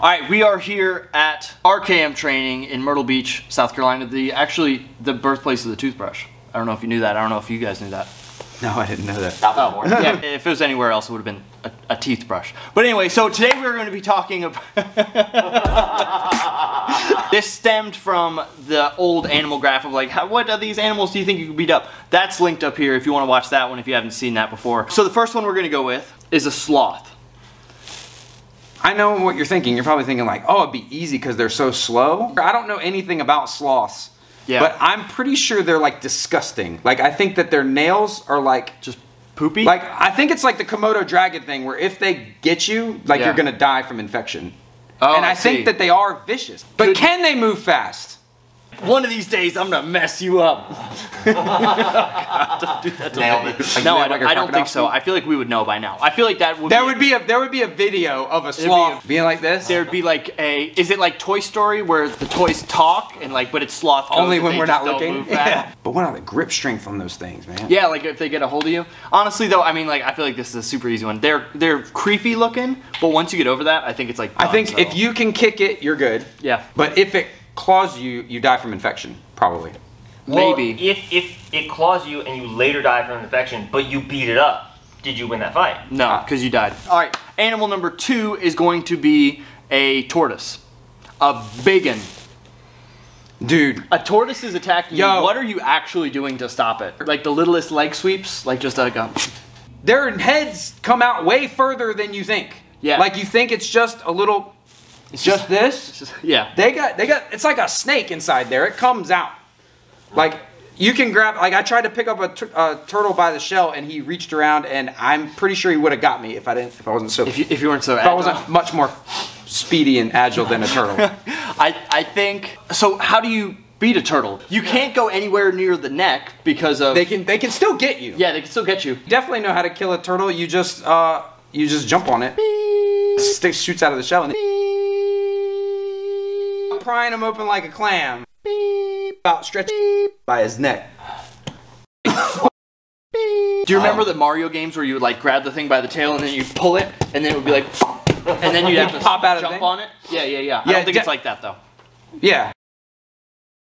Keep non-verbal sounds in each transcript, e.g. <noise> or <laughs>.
All right, we are here at RKM Training in Myrtle Beach, South Carolina. The actually the birthplace of the toothbrush. I don't know if you knew that. I don't know if you guys knew that. No, I didn't know that. That was more. yeah, if it was anywhere else, it would have been a, a teeth brush. But anyway, so today we're going to be talking about. <laughs> this stemmed from the old animal graph of like, how, what of these animals do you think you could beat up? That's linked up here if you want to watch that one if you haven't seen that before. So the first one we're going to go with is a sloth. I know what you're thinking. You're probably thinking like, oh, it'd be easy because they're so slow. I don't know anything about sloths. Yeah. But I'm pretty sure they're like disgusting. Like I think that their nails are like Just poopy. like I think it's like the Komodo dragon thing where if they get you, like Yeah. you're gonna die from infection. Oh, and I, I think that they are vicious. But Could- can they move fast? One of these days I'm gonna mess you up. God, <laughs> don't do that to Nailed me. it. No, I don't, a I don't think so. I feel like we would know by now. I feel like that would There be would be a there would be a video of a be sloth a- being like this. There'd be like a. Is it like Toy Story where the toys talk and like, but it's sloth? Only when we're not looking. Yeah. <laughs> But what are the grip strength on those things, man? Yeah, like if they get a hold of you. Honestly, though, I mean, like I feel like this is a super easy one. They're they're creepy looking, but once you get over that, I think it's like. I think so- if you can kick it, you're good. Yeah. But if it claws you, you die from infection, probably. Well, Maybe. if if it claws you and you later die from an infection, but you beat it up, did you win that fight? No, uh, because you died. All right. Animal number two is going to be a tortoise, a big one. Dude, A tortoise is attacking Yo. you. What are you actually doing to stop it? Like the littlest leg sweeps, like just like a. their heads come out way further than you think. Yeah. Like you think it's just a little it's just this. Just, yeah. They got they got it's like a snake inside there. It comes out. Like you can grab like I tried to pick up a, tur- a turtle by the shell and he reached around and I'm pretty sure he would have got me if I didn't if I wasn't so If you if you weren't so. if I wasn't much more speedy and agile than a turtle. <laughs> I, I think so. How do you beat a turtle? You can't go anywhere near the neck because of they can they can still get you. yeah they can still get you. definitely know how to kill a turtle. You just uh you just jump on it. Stick shoots out of the shell and prying him open like a clam. About stretch by his neck. Do you remember the Mario games where you would like grab the thing by the tail and then you pull it and then it would be like and then you'd have to <laughs> Pop out of jump thing? on it? Yeah yeah yeah. I Yeah, don't think it's like that though. Yeah.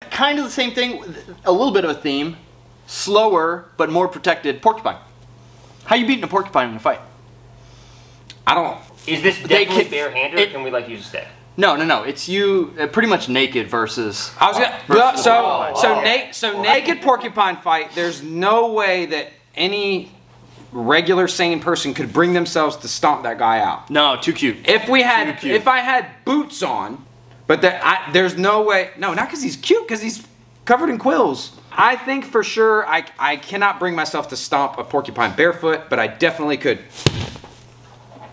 Kind of the same thing. A little bit of a theme. Slower but more protected porcupine. How you beating a porcupine in a fight? I don't Is this They definitely barehanded, it- or can we like use a stick? No no no. It's you uh, pretty much naked versus. I was gonna versus well, the so so na- so naked porcupine fight, there's no way that any regular sane person could bring themselves to stomp that guy out. No, too cute. If we had, if I had boots on, but that I, there's no way. No, not because he's cute, because he's covered in quills. I think for sure I I cannot bring myself to stomp a porcupine barefoot, but I definitely could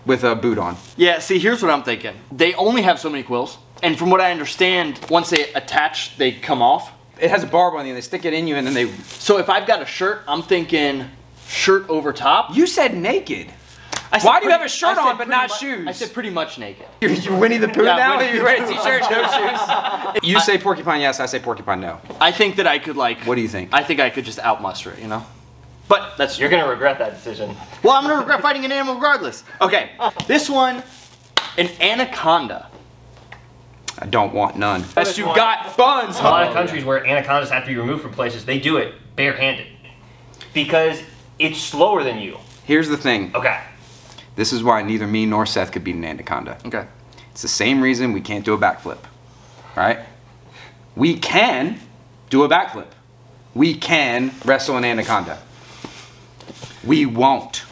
with a boot on. Yeah, see, here's what I'm thinking. They only have so many quills, and from what I understand, once they attach, they come off. It has a barb on the end. They stick it in you, and then they. So if I've got a shirt, I'm thinking shirt over top. You said naked. I said Why do you have a shirt on but not shoes? I said pretty much naked. <laughs> You're, you're Winnie the Pooh Yeah, now. Winnie <laughs> you wear a t-shirt, no shoes. <laughs> You say porcupine yes. I say porcupine no. I think that I could like. What do you think? I think I could just outmuster it, you know. But that's You're gonna regret that decision. well, I'm gonna regret fighting an animal regardless. Okay, this one, an anaconda. I don't want none. That's you got buns. A lot of countries where anacondas have to be removed from places, they do it barehanded because it's slower than you. Here's the thing. Okay. This is why neither me nor Seth could beat an anaconda. Okay. It's the same reason we can't do a backflip, right? We can do a backflip. We can wrestle an anaconda. We won't,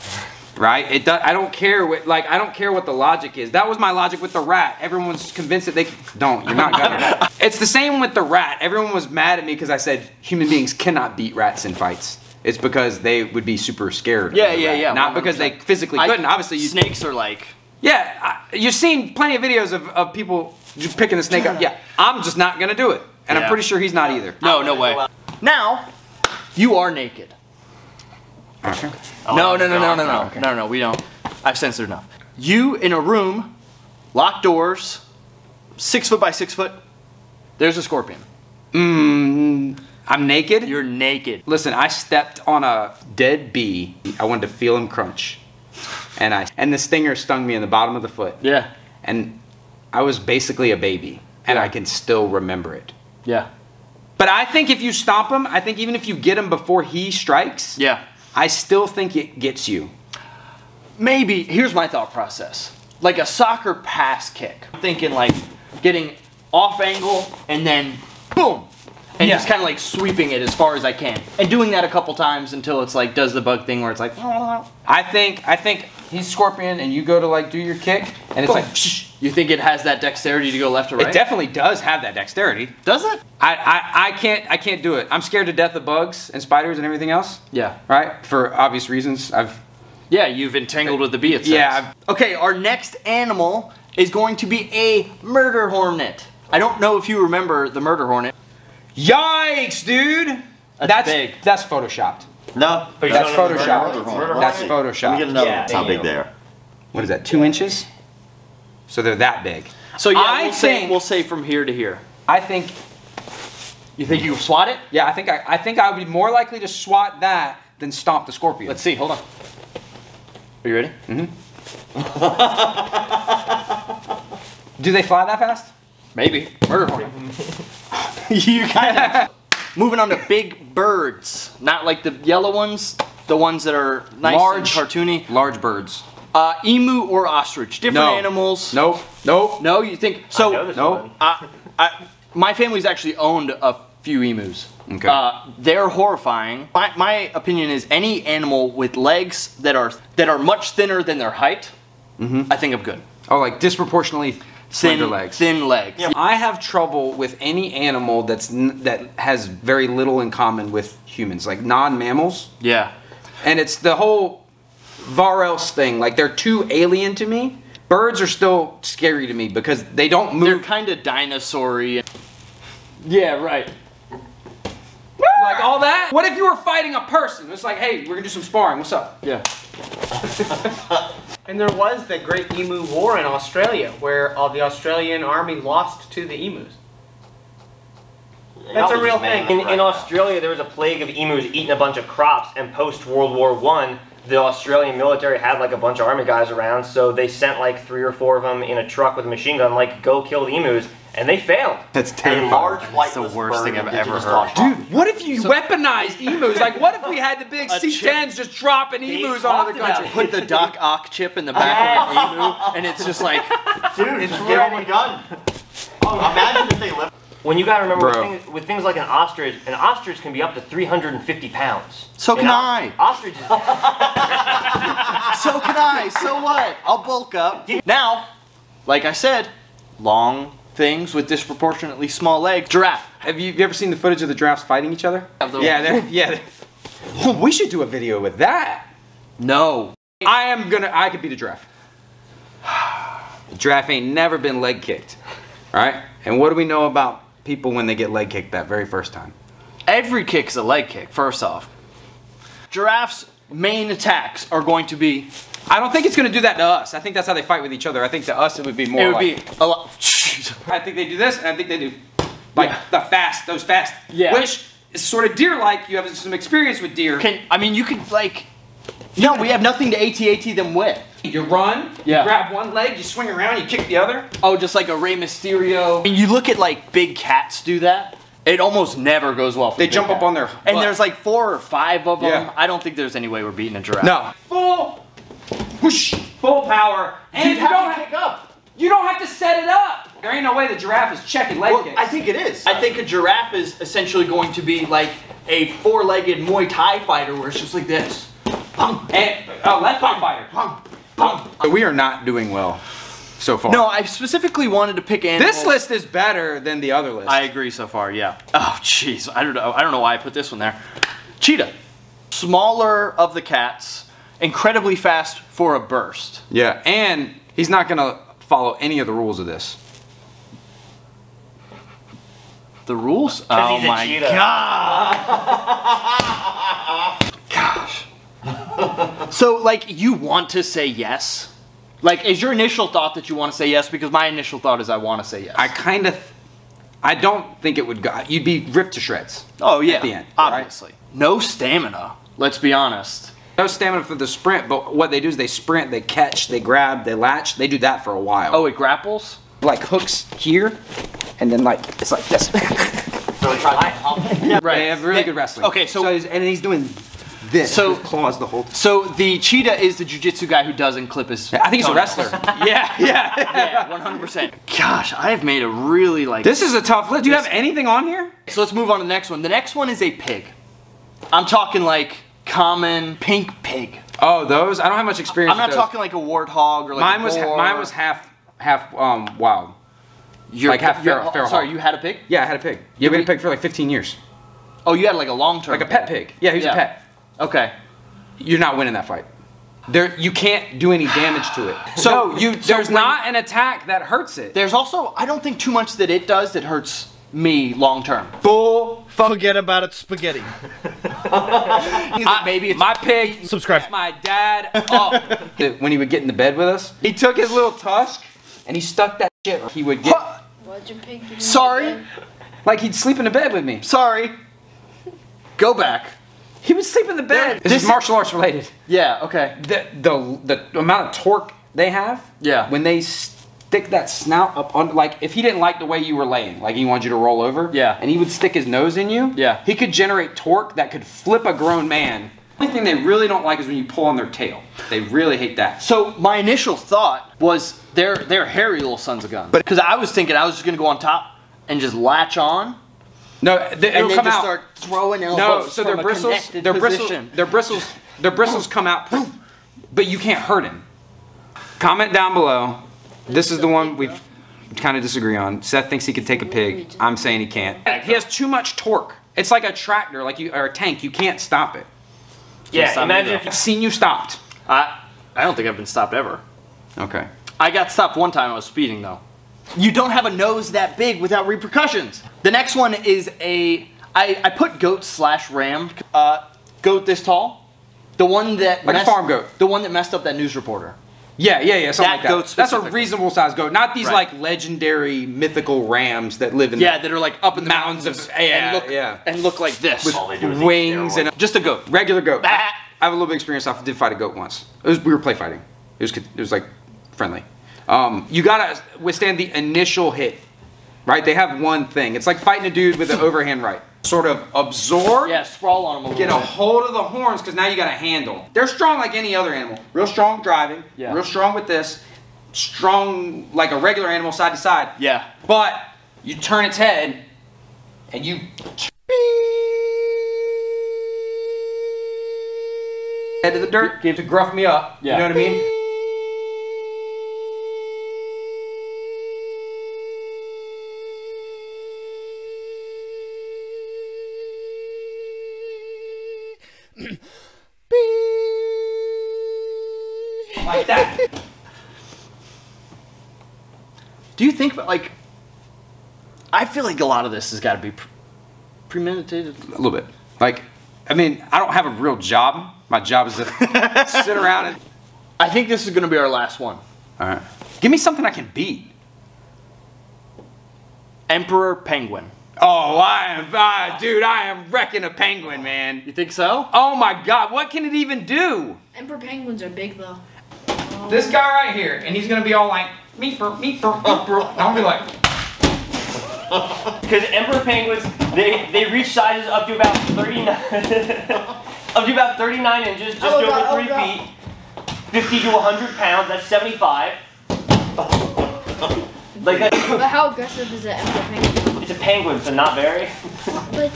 right? It does, I don't care what like I don't care what the logic is. That was my logic with the rat. Everyone's convinced that they don't. You're not gonna. <laughs> it's the same with the rat. Everyone was mad at me because I said human beings cannot beat rats in fights. It's because they would be super scared. of Yeah, the yeah, rat, yeah, Not because they physically couldn't. Obviously, you snakes are like. yeah, I, you've seen plenty of videos of, of people just picking the snake up. Yeah, I'm just not gonna do it, and Yeah. I'm pretty sure he's not either. No, no way. Now, you are naked. No, no, no, no, no, no, no, no. We don't. I've censored enough. You in a room, locked doors, six foot by six foot. There's a scorpion. Mm, I'm naked. You're naked. Listen, I stepped on a dead bee. I wanted to feel him crunch, and I and the stinger stung me in the bottom of the foot. Yeah. And I was basically a baby, and Yeah. I can still remember it. Yeah. But I think if you stomp him, I think even if you get him before he strikes, Yeah. I still think it gets you. Maybe here's my thought process. Like a soccer pass kick. I'm thinking like getting off angle and then boom. And Yeah. just kind of like sweeping it as far as I can. And doing that a couple times until it's like does the bug thing where it's like oh. I think I think he's Scorpion, and you go to like do your kick, and it's Boom. like you think it has that dexterity to go left or right? it definitely does have that dexterity. does it? I, I I can't I can't do it. I'm scared to death of bugs and spiders and everything else. Yeah. Right, for obvious reasons. I've Yeah, you've entangled with the bee it says. Yeah, Okay, our next animal is going to be a murder hornet. I don't know if you remember the murder hornet. yikes, dude. That's big. That's photoshopped. No, But That's don't Photoshop. murder That's hornet. Photoshop. Let me get another Yeah, one. How big they are. What is that? Two inches. So they're that big. So yeah, I we'll say think- we'll say from here to here. I think. You think you can swat it? Yeah, I think I, I think I would be more likely to swat that than stomp the scorpion. Let's see. Hold on. Are you ready? Mhm. <laughs> Do they fly that fast? Maybe. Murder hornet. <laughs> you kind of. <laughs> Moving on to big birds, not like the yellow ones, the ones that are nice Large. and cartoony. Large birds. Uh, emu or ostrich, different No. animals. Nope. Nope. No, you think so? no. I, I, my family's actually owned a few emus. Okay. Uh, they're horrifying. My, my opinion is any animal with legs that are that are much thinner than their height, I think I'm good. Oh, like disproportionately Thin slender legs. Thin legs. Yeah. I have trouble with any animal that's n- that has very little in common with humans, like non-mammals. Yeah. And it's the whole Varels thing. Like they're too alien to me. Birds are still scary to me because they don't move. They're kind of dinosaur-y. Yeah, right. Like all that. What if you were fighting a person? It's like, hey, we're gonna do some sparring. What's up? Yeah. <laughs> And there was the Great Emu War in Australia, where all the Australian army lost to the emus. That's a real thing. In, in Australia, there was a plague of emus eating a bunch of crops, and post World War One, the Australian military had like a bunch of army guys around, so they sent like three or four of them in a truck with a machine gun, like go kill the emus, and they failed. <laughs> That's A large That's the worst thing I've ever to heard. Australia. What if you weaponized emus? Like, what if we had the big A C-10s just dropping emus on other talked about countries? Put the Doc Ock chip in the back of <laughs> an emu, and it's just like, Dude, just give them a gun. <laughs> Oh, imagine if they lived. When you gotta remember with things, with things like an ostrich, an ostrich can be up to 350 pounds. So can An o- I. Ostrich so can I. So what? I'll bulk up. Now, like I said, long things with disproportionately small legs. Giraffe. Have you, have you ever seen the footage of the giraffes fighting each other? Of Yeah, they're, yeah. they're- <laughs> we should do a video with that. No. I am gonna. I could beat a giraffe. <sighs> The giraffe ain't never been leg kicked, right? And what do we know about people when they get leg kicked that very first time? Every kick's a leg kick, first off. Giraffes' main attacks are going to be, I don't think it's gonna do that to us. I think that's how they fight with each other. I think to us it would be more. it would like, be a lot. <laughs> I think they do this, and I think they do like Yeah. the fast, those fast, Yeah. which is sort of deer-like. You have some experience with deer. Can, I mean, you could, like, no, we have nothing to AT-AT them with. You run, Yeah. you grab one leg, you swing around, you kick the other. Oh, just like a Rey Mysterio. I mean, you look at, like, big cats do that. It almost never goes well for They the big jump up on their And there's like four or five of them. Yeah. I don't think there's any way we're beating a giraffe. No, full, whoosh, full power, and you don't kick up. You don't have to set it up. There ain't no way the giraffe is checking leg Well, kicks. I think it is. I think a giraffe is essentially going to be like a four-legged Muay Thai fighter where it's just like this. Pum, and uh, left arm fighter. pum, pum. We are not doing well so far. No, I specifically wanted to pick animals. this list is better than the other list. I agree so far. Yeah. Oh, jeez. I don't know. I don't know why I put this one there. Cheetah, smaller of the cats, incredibly fast for a burst. yeah, and he's not gonna follow any of the rules of this. The rules? Oh he's a oh my cheetah. god. <laughs> <laughs> Gosh. so, like, you want to say yes? Like, is your initial thought that you want to say yes? Because my initial thought is I want to say yes. I kind of, I don't think it would go. You'd be ripped to shreds. oh yeah, at the end, right? obviously. No stamina. Let's be honest. No stamina for the sprint, but what they do is they sprint, they catch, they grab, they latch. They do that for a while. Oh, it grapples. like hooks here, and then like it's like this. So he tries. Right. They have really They- good wrestling. Okay, so he's, and he's doing this. So- with claws the whole. time. so the cheetah is the jujitsu guy who doesn't clip his. I think he's a wrestler. <laughs> yeah, <laughs> yeah. Yeah, one hundred percent. Gosh, I have made a really like. This is a tough list. Do you have anything on here? So let's move on to the next one. The next one is a pig. I'm talking like common pink pig. Oh, those. I don't have much experience. I'm not with those. talking like a warthog or like Mine a was boar. mine was half half um wild. You're- like half you're- feral- feral Sorry, hog. you had a pig? Yeah, I had a pig. Yeah, we had a pig for like 15 years. Oh, you had like a long term. Like a pet pig. Yeah, he was Yeah. a pet. Okay. You're not winning that fight. There, you can't do any damage to it. So No, you, there's when- not an attack that hurts it. There's also I don't think too much that it does that hurts me long term. Bull. Forget about it, spaghetti. <laughs> <laughs> Maybe it's My pig. Subscribe. My dad. Oh, <laughs> when he would get in the bed with us, he took his little tusk and he stuck that shit. He would get What'd your pig give you Sorry. like he'd sleep in the bed with me. sorry. Go back. He would sleep in the bed. This, this is martial arts related. Yeah. Okay. The, the the amount of torque they have. Yeah. When they stick that snout up on, like if he didn't like the way you were laying, like he wanted you to roll over. Yeah. And he would stick his nose in you. Yeah. He could generate torque that could flip a grown man. The only thing they really don't like is when you pull on their tail. They really hate that. So my initial thought was they're they're hairy little sons of guns. But Because I was thinking I was just gonna go on top and just latch on No, they, and it'll then come just out. start throwing no, so their from a bristles, connected their bristles, their bristles, their bristles come out, but you can't hurt him. Comment down below. This is the one we kind of disagree on. Seth thinks he could take a pig. I'm saying he can't. He has too much torque. It's like a tractor, like you or a tank. You can't stop it. Yeah, stop imagine if I've seen you stopped. I I don't think I've been stopped ever. Okay. I got stopped one time I was speeding though. You don't have a nose that big without repercussions. The next one is a I, I put goat slash ram. Uh, goat this tall. The one that Like a messed- farm goat. The one that messed up that news reporter. Yeah, yeah, yeah, something That like that. goat That's a reasonable size goat. Not these Right. like legendary mythical rams that live in Yeah, that are like up in the Mountains mountains, of- yeah, and look yeah. and look like this. All they do is the eat wings steroids. and Just a goat. regular goat. Ah. I have a little bit of experience. I did fight a goat once. It was we were play fighting. It was it was like friendly. Um, you gotta withstand the initial hit, right? They have one thing. It's like fighting a dude with an overhand right. Sort of absorb. Yeah, sprawl on them a Get a bit. hold of the horns because now you got a handle. They're strong like any other animal. Real strong driving. Yeah. Real strong with this. Strong like a regular animal side to side. Yeah. But you turn its head and you head to the dirt Give- to gruff me up. Yeah. You know what I mean? Like that. Do you think like I feel like a lot of this has got to be pre- premeditated. A little bit. Like, I mean, I don't have a real job. My job is to <laughs> sit around and. I think this is going to be our last one. All right. Give me something I can beat. Emperor penguin. Oh, I am, ah, dude, I am wrecking a penguin, man. You think so? Oh my god, what can it even do? Emperor penguins are big though. This guy right here, and he's gonna be all like, meep, burp, meep, burp, meep, burp. And I'll be like, <laughs> Because emperor penguins, they they reach sizes up to about 39, <laughs> up to about 39 inches, just Oh, over God, oh, three God. feet, 50 to 100 pounds. That's 75. <laughs> like that, But how aggressive is an emperor penguin? It's a penguin, so not very,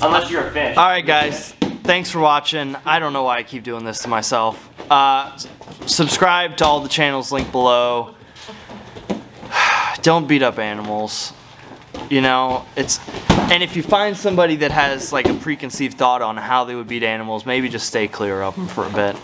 unless you're a fish. All right, guys. Thanks for watching. I don't know why I keep doing this to myself. Uh, subscribe to all the channels linked below. <sighs> Don't beat up animals. You know, it's and if you find somebody that has like a preconceived thought on how they would beat animals, maybe just stay clear of them for a bit.